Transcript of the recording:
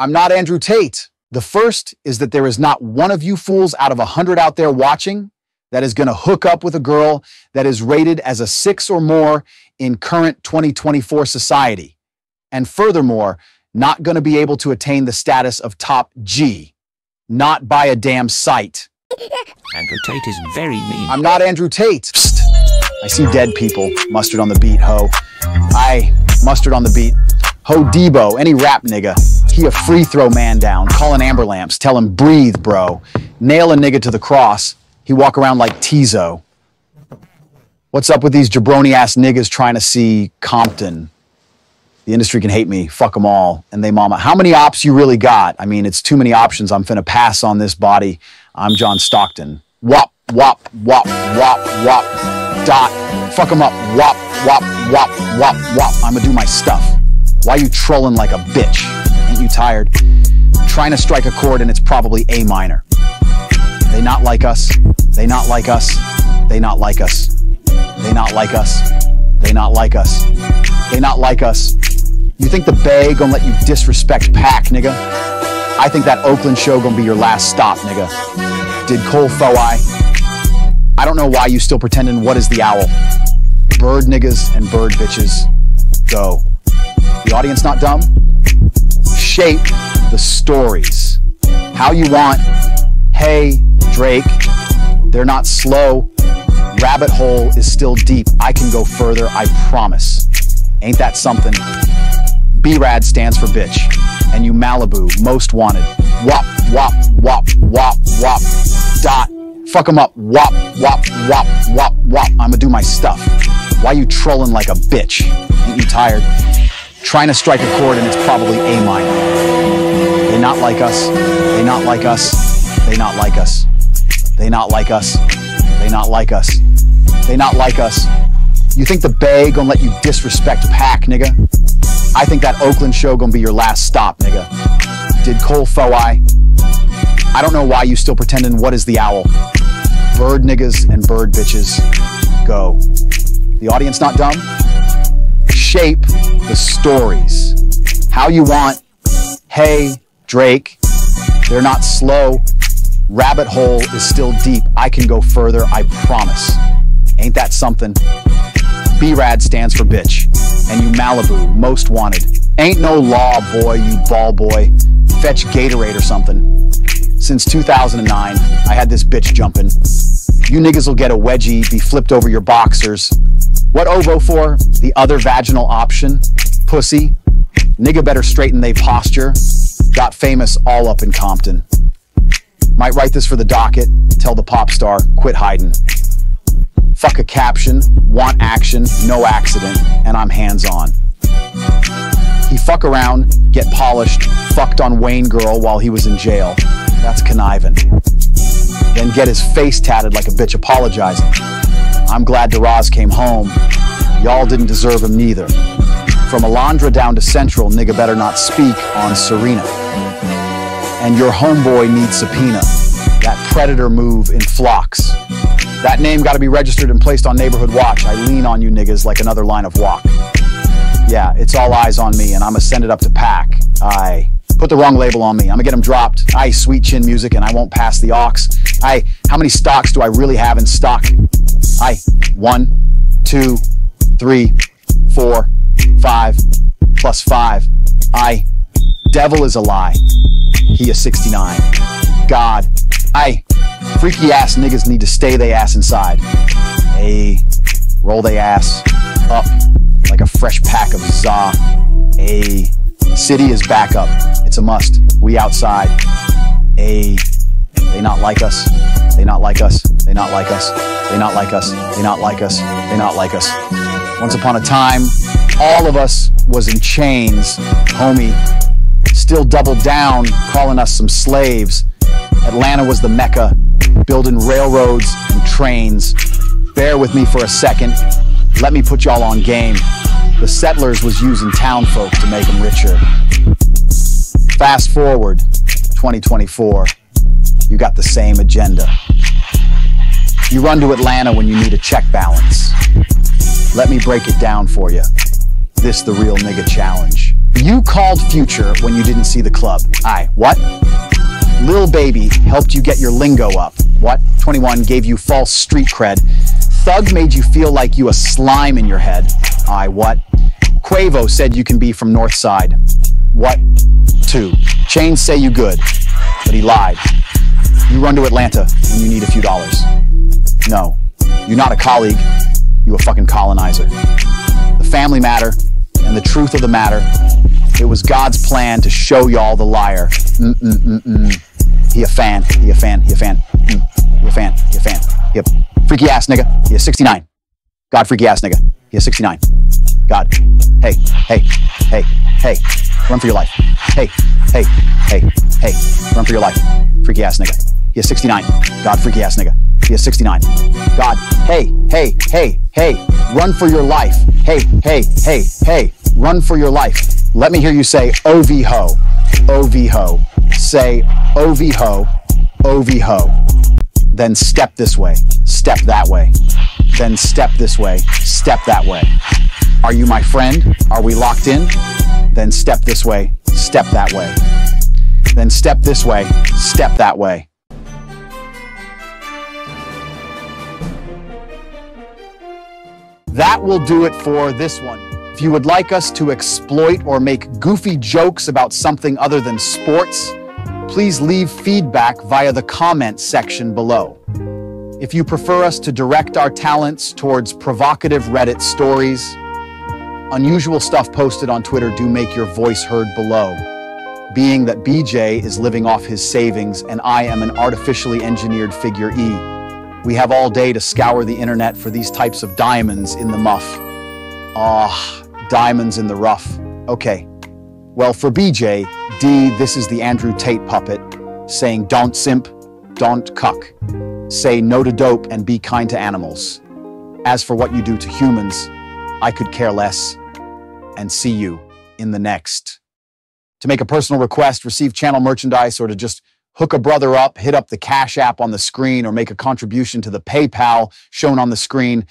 I'm not Andrew Tate. The first is that there is not one of you fools out of a hundred out there watching that is going to hook up with a girl that is rated as a six or more in current 2024 society. And furthermore, not going to be able to attain the status of top G, not by a damn sight. Andrew Tate is very mean. I'm not Andrew Tate. Psst. I see dead people. Mustard on the beat, ho. I mustard on the beat. Ho Debo, any rap nigga. He a free throw man down. Calling amber lamps. Tell him breathe, bro. Nail a nigga to the cross. He walk around like Tizo. What's up with these jabroni ass niggas trying to see Compton? The industry can hate me. Fuck them all. And they mama. How many ops you really got? I mean, it's too many options. I'm finna pass on this body. I'm John Stockton. Wop, wop, wop, wop, wop, dot. Fuck them up. Wop, wop, wop, wop, wop. I'm gonna do my stuff. Why you trolling like a bitch? Ain't you tired? Trying to strike a chord and it's probably A minor. They not like us. They not like us. They not like us. They not like us. They not like us. They not like us. You think the Bay gonna let you disrespect Pac, nigga? I think that Oakland show gonna be your last stop, nigga. Did Cole Foai? I don't know why you still pretending what is the owl. Bird niggas and bird bitches, go. The audience not dumb? Shape the stories. How you want. Hey, Drake. They're not slow. Rabbit hole is still deep. I can go further, I promise. Ain't that something? B-Rad stands for bitch. And you Malibu, most wanted. Wop, wop, wop, wop, wop, dot. Fuck 'em up. Wop, wop, wop, wop, wop. I'ma do my stuff. Why you trolling like a bitch? Ain't you tired? Trying to strike a chord and it's probably A minor. They not like us. They not like us. They not like us. They not like us. They not like us. They not like us. You think the Bay gonna let you disrespect Pac, nigga? I think that Oakland show gonna be your last stop, nigga. Did Cole Foai? I don't know why you still pretending what is the owl. Bird niggas and bird bitches, go. The audience not dumb? Shape the stories. How you want. Hey, Drake. They're not slow. Rabbit hole is still deep. I can go further, I promise. Ain't that something? B-Rad stands for bitch. And you Malibu, most wanted. Ain't no law, boy, you ball boy. Fetch Gatorade or something. Since 2009, I had this bitch jumping. You niggas will get a wedgie, be flipped over your boxers. What OVO for? The other vaginal option? Pussy. Nigga better straighten they posture. Got famous all up in Compton. Might write this for the docket. Tell the pop star, quit hiding. Fuck a caption, want action, no accident, and I'm hands on. He fuck around, get polished, fucked on Wayne Girl while he was in jail. That's conniving. Then get his face tatted like a bitch apologizing. I'm glad DeRoz came home. Y'all didn't deserve him neither. From Alondra down to Central, nigga better not speak on Serena. And your homeboy needs subpoena. That predator move in flocks. That name gotta be registered and placed on Neighborhood Watch. I lean on you niggas like another line of walk. Yeah, it's all eyes on me, and I'ma send it up to pack. I put the wrong label on me. I'ma get him dropped. I sweet chin music, and I won't pass the aux. I how many stocks do I really have in stock? I one, two, three, four, five, plus five. I devil is a lie. He is 69. God, I freaky ass niggas need to stay they ass inside. Hey, roll they ass up like a fresh pack of za. Hey, city is back up. It's a must. We outside. Hey, they not like us. They not like us. They not like us. They not like us. They not like us. They not like us. Once upon a time, all of us was in chains, homie. Still doubled down, calling us some slaves. Atlanta was the mecca, building railroads and trains. Bear with me for a second. Let me put y'all on game. The settlers was using town folk to make them richer. Fast forward, 2024, you got the same agenda. You run to Atlanta when you need a check balance. Let me break it down for you. This the real nigga challenge. You called Future when you didn't see the club. I what? Lil Baby helped you get your lingo up. What? 21 gave you false street cred. Thug made you feel like you a slime in your head. I what? Quavo said you can be from North Side. What? Two. Chains say you good, but he lied. You run to Atlanta when you need a few dollars. No, you're not a colleague, you a fucking colonizer. The family matter and the truth of the matter, it was God's plan to show y'all the liar. Mm-mm-mm-mm. He a fan, he a fan, he a fan. Mm. He a fan, he a fan. He a freaky ass nigga. He a 69. God freaky ass nigga. He a 69. God. Hey, hey, hey, hey. Run for your life. Hey, hey, hey, hey. Run for your life. Freaky ass nigga. He a 69. God freaky ass nigga. He a 69. God. Hey, hey, hey, hey. Run for your life. Hey, hey, hey, hey. Run for your life. Let me hear you say OV ho. OV ho. Say OV ho. OV ho. Then step this way. Step that way. Then step this way. Step that way. Are you my friend? Are we locked in? Then step this way. Step that way. Then step this way. Step that way. That will do it for this one. If you would like us to exploit or make goofy jokes about something other than sports, please leave feedback via the comment section below. If you prefer us to direct our talents towards provocative Reddit stories, unusual stuff posted on Twitter do make your voice heard below. Being that BJ is living off his savings and I am an artificially engineered figure E. We have all day to scour the internet for these types of diamonds in the muff. Ah, diamonds in the rough. Okay. Well, for BJ, D, this is the Andrew Tate puppet saying don't simp, don't cuck. Say no to dope and be kind to animals. As for what you do to humans, I could care less. And see you in the next. To make a personal request, receive channel merchandise, or to just hook a brother up, hit up the Cash App on the screen, or make a contribution to the PayPal shown on the screen,